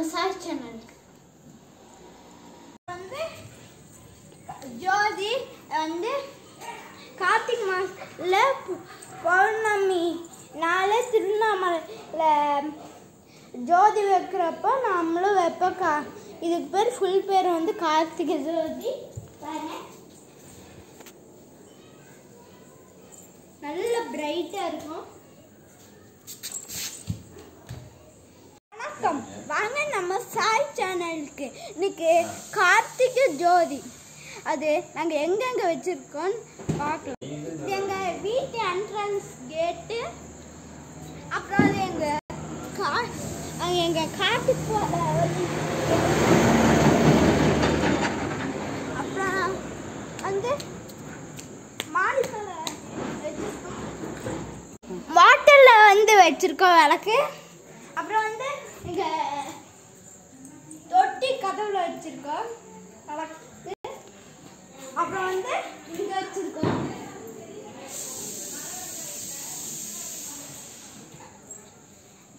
நம்ம சாய் வந்து ஜோதி வந்து கார்த்திக் மாசில் பு- பௌர்ணமி நாளே திருவண்ணாமலையில் ஜோதி வைக்கிறப்போ நம்மளும் வைப்போம் கா இதுக்கு பேர் ஃபுல் பேர் வந்து கார்த்திகை ஜோதி நல்ல பிரைட்டாக இருக்கும். வணக்கம். வாங்க நம்ம சாய் சேனலுக்கு. இன்னைக்கு கார்த்திகை ஜோதி. அது நாங்கள் எங்கெங்கே வச்சுருக்கோம்னு பார்க்கலாம். இது எங்கள் வீட்டு என்ட்ரன்ஸ் கேட்டு அப்புறம் அது எங்கள் கா எங்கள் காட்டுக்கு போகிற அப்புறம் வந்து மாடிப்பழ வச்சுருக்கோம். வந்து வச்சுருக்கோம் விளக்கு. அப்புறம் வந்து இங்க தொட்டி கதவுல வச்சிருக்கோம். விளக்கு அப்புறம் வந்து இங்க வச்சிருக்கோம்.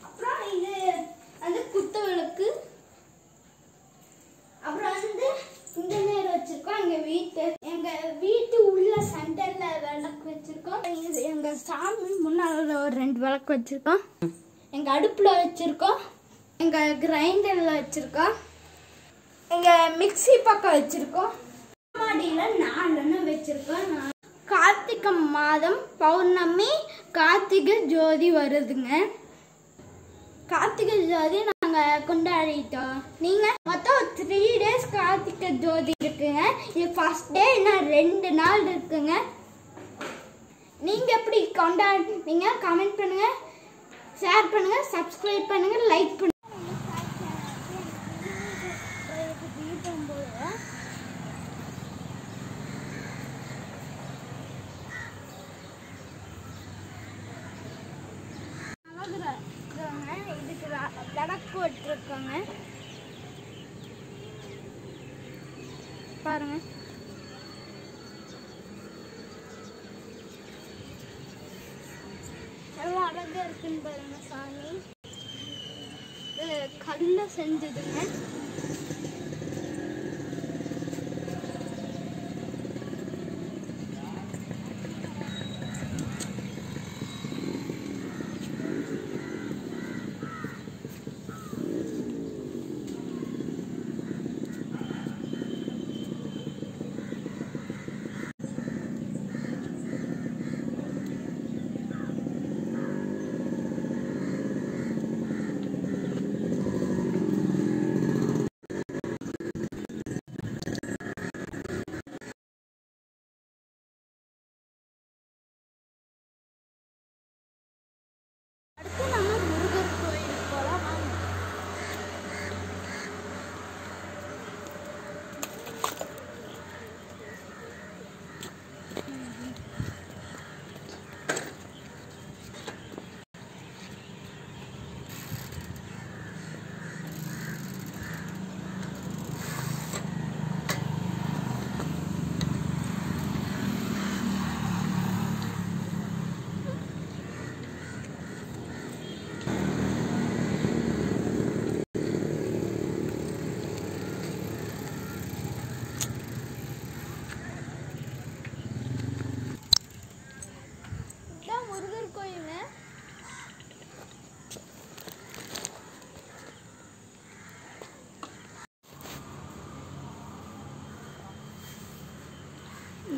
அப்புறம் இது வந்து குத்து விளக்கு. அப்புறம் வந்து இந்த நேரம் வச்சிருக்கோம் எங்க வீட்டு. எங்க வீட்டு உள்ள சென்டரில் விளக்கு வச்சிருக்கோம். எங்கள் எங்க சாமி முன்னால ஒரு ரெண்டு விளக்கு வச்சிருக்கோம். எங்க அடுப்புல வச்சிருக்கோம். எங்க கிரைண்டர்ல வச்சிருக்கோம் எங்க மிக்ஸி பக்கம் வச்சிருக்கோம். மாடியில நாலுன்னு வச்சிருக்கோம். கார்த்திகை மாதம் பௌர்ணமி கார்த்திகை ஜோதி வருதுங்க. கார்த்திகை ஜோதி நாங்க கொண்டாடிட்டோம். நீங்க? மொத்தம் த்ரீ டேஸ் கார்த்திகை ஜோதி இருக்குங்க. இது ஃபர்ஸ்ட் டே இன்னும் ரெண்டு நாள் இருக்குங்க. நீங்க எப்படி கொண்டாடுனீங்க? கமெண்ட் பண்ணுங்க. ஷேர் பண்ணுங்க. சப்ஸ்கிரைப் பண்ணுங்க. லைக் பண்ணுங்க இதுக்கு விளக்கு விட்டுருக்கோங்க பாருங்க. எவ்வளோ அழகா இருக்குன்னு பாருங்க சாமி. கல்ல செஞ்சதுங்க.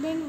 देन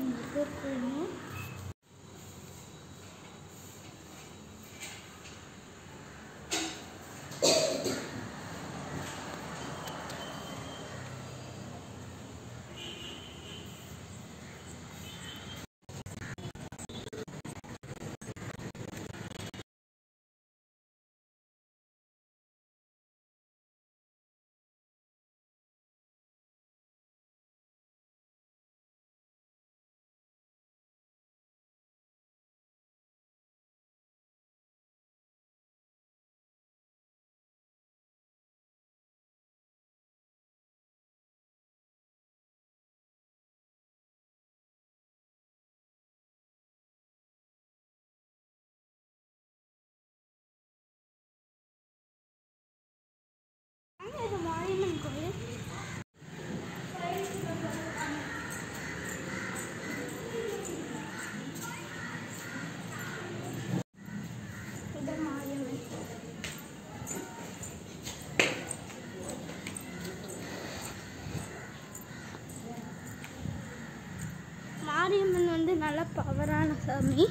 மாரியம்மன் வந்து நல்ல பவரான சாமி.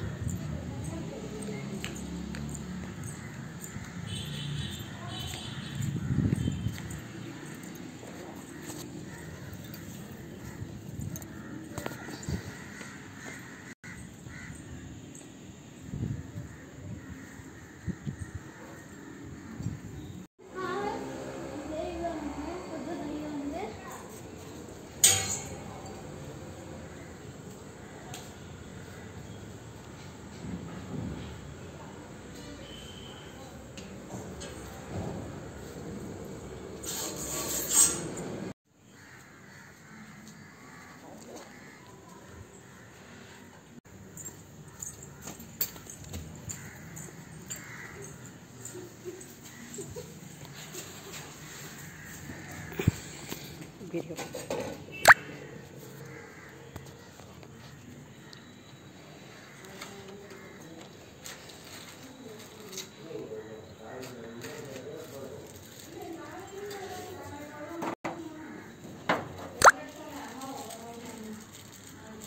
Superior.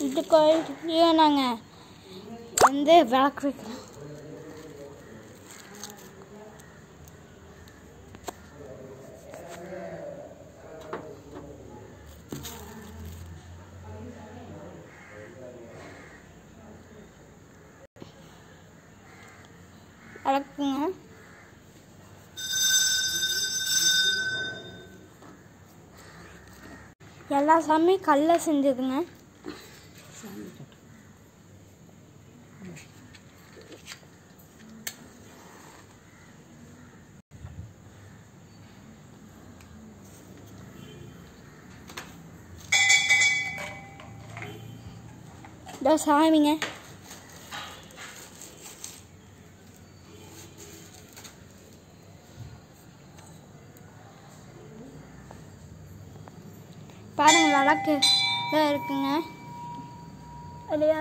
இது கோயிலே நாங்கள் வந்து விளக்கு வைக்கலாம் விளக்குங்க எல்லா சாமியும் கல்ல செஞ்சதுங்க. இதோ சாமிங்க. பாருங்க வழக்கு இதோ இருக்குங்க. இல்லையா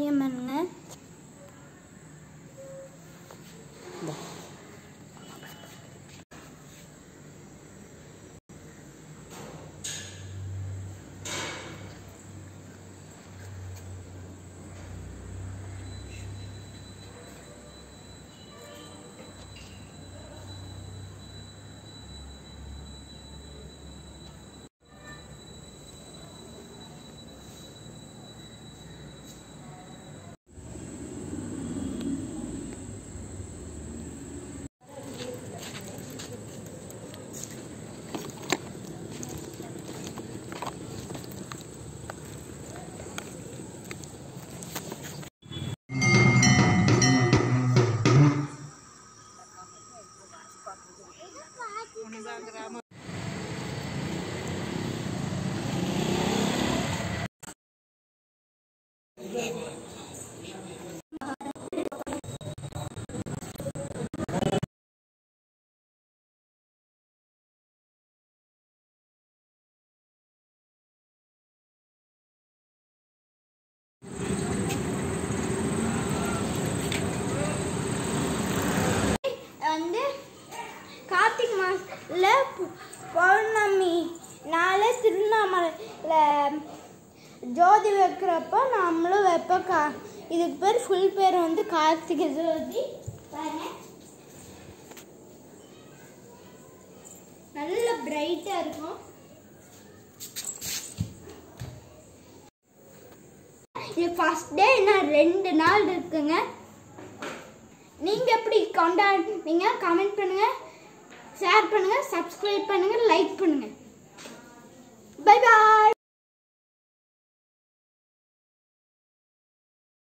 அண்ணா இது மாரியம்மனுங்க வந்து கார்த்திக் மாசத்தில் பௌர்ணமி நாள் திருவண்ணாமலையில் ஜோதி வைக்கிறப்போ நம்மளும் வைப்போம் கா இதுக்கு பேர் ஃபுல் பேர் வந்து கார்த்திகை ஜோதி. நல்ல பிரைட்டாக இருக்கும். இது ஃபஸ்ட் டே நான் ரெண்டு நாள் இருக்குங்க. நீங்கள் எப்படி கொண்டாடுவீங்க கமெண்ட் பண்ணுங்கள் ஷேர் பண்ணுங்கள் சப்ஸ்கிரைப் பண்ணுங்கள் லைக் பண்ணுங்கள் பை பாய்